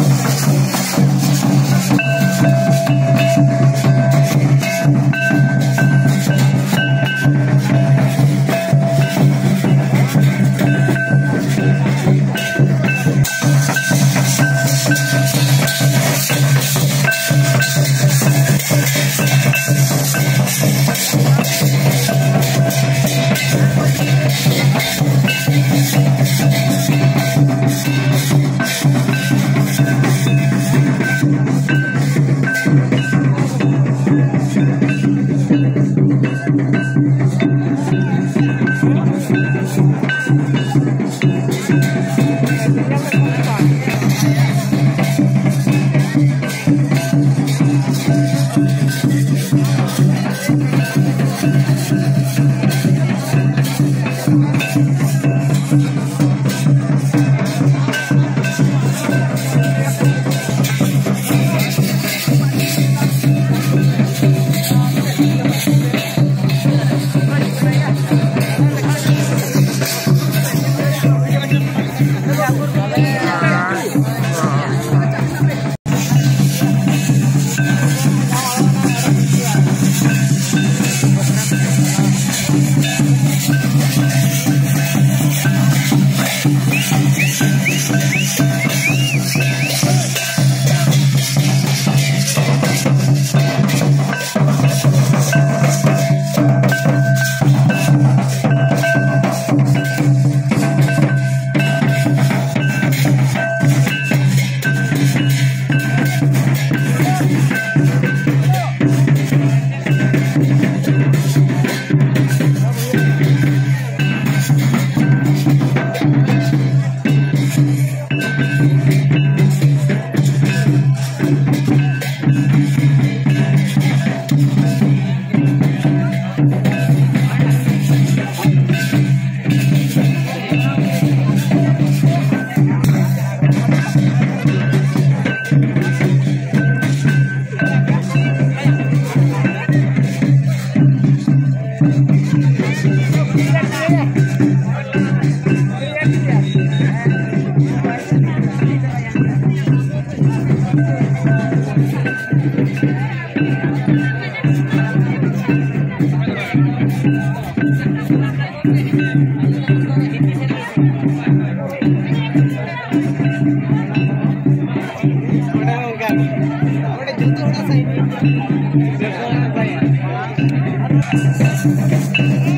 Thank Thank you.